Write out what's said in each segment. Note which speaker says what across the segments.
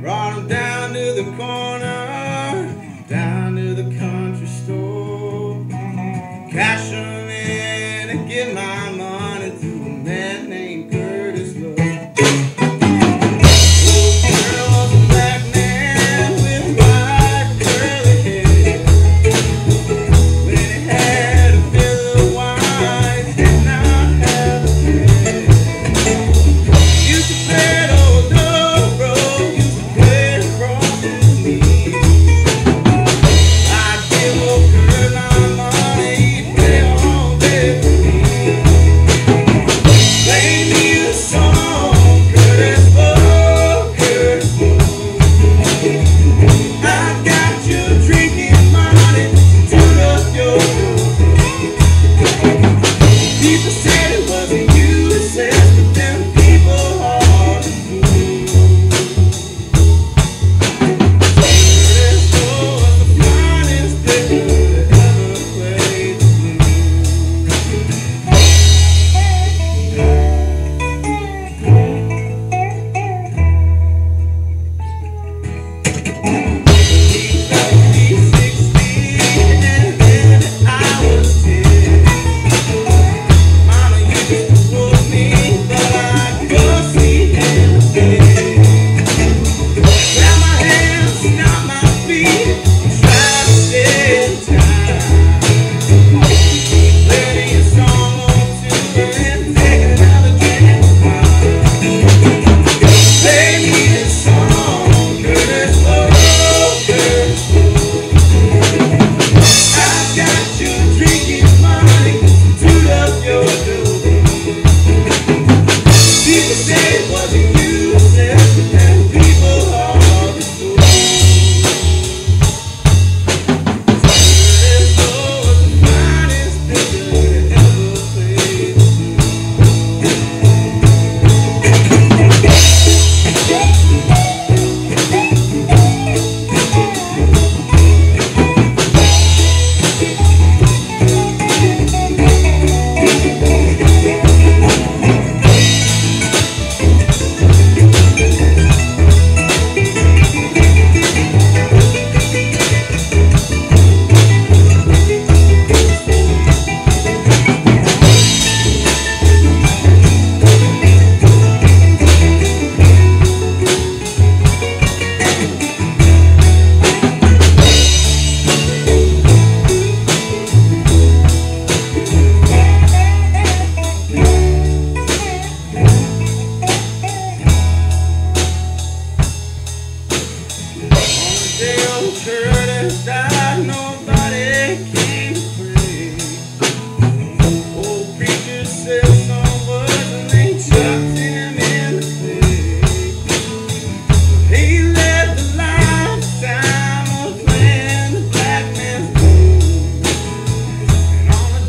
Speaker 1: Brought them down to the corner, down to the country store. Cash in and get my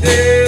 Speaker 1: day.